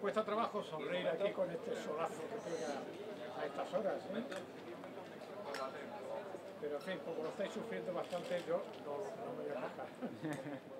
Cuesta trabajo sonreír aquí con este solazo que pega a estas horas. ¿eh? Pero en fin, como lo estáis sufriendo bastante, yo no, no me voy a bajar.